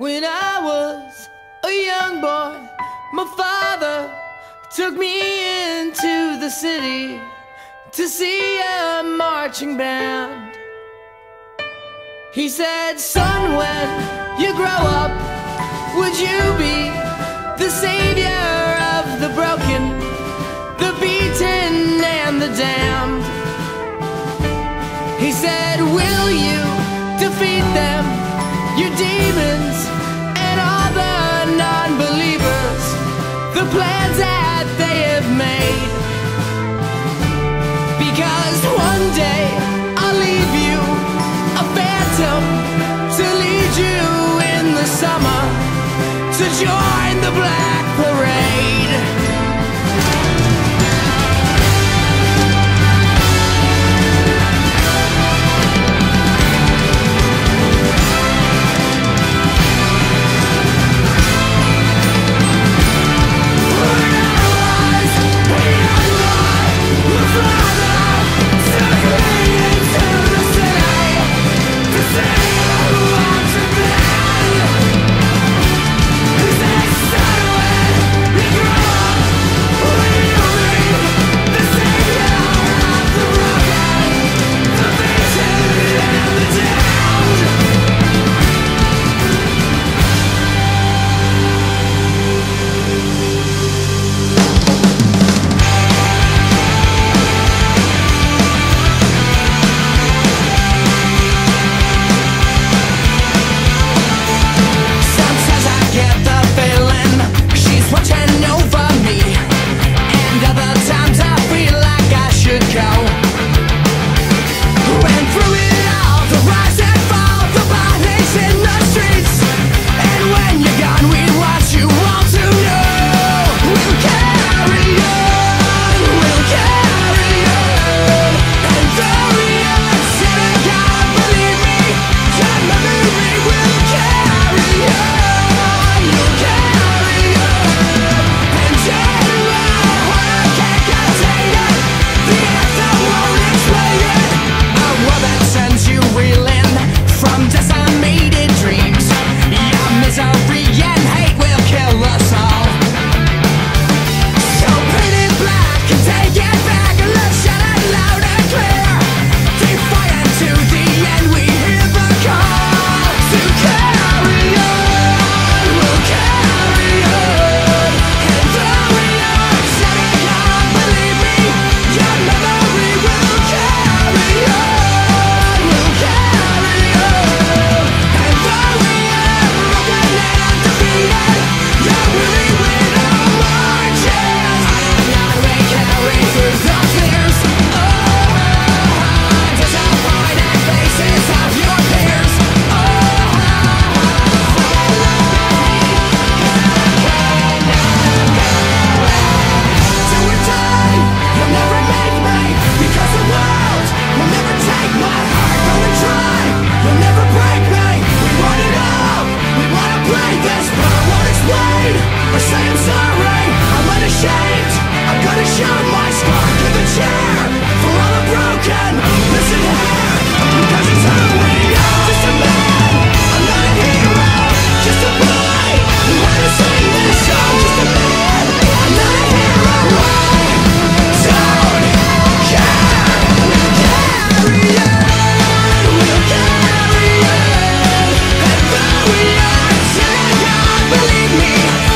When I was a young boy, my father took me into the city to see a marching band. He said, son, when you grow up, would you be the savior of the broken, the beaten, and the damned? He said, will you defeat them, your demons? plans that they have made. Because one day I'll leave you a phantom to lead you in the summer to join the black parade. me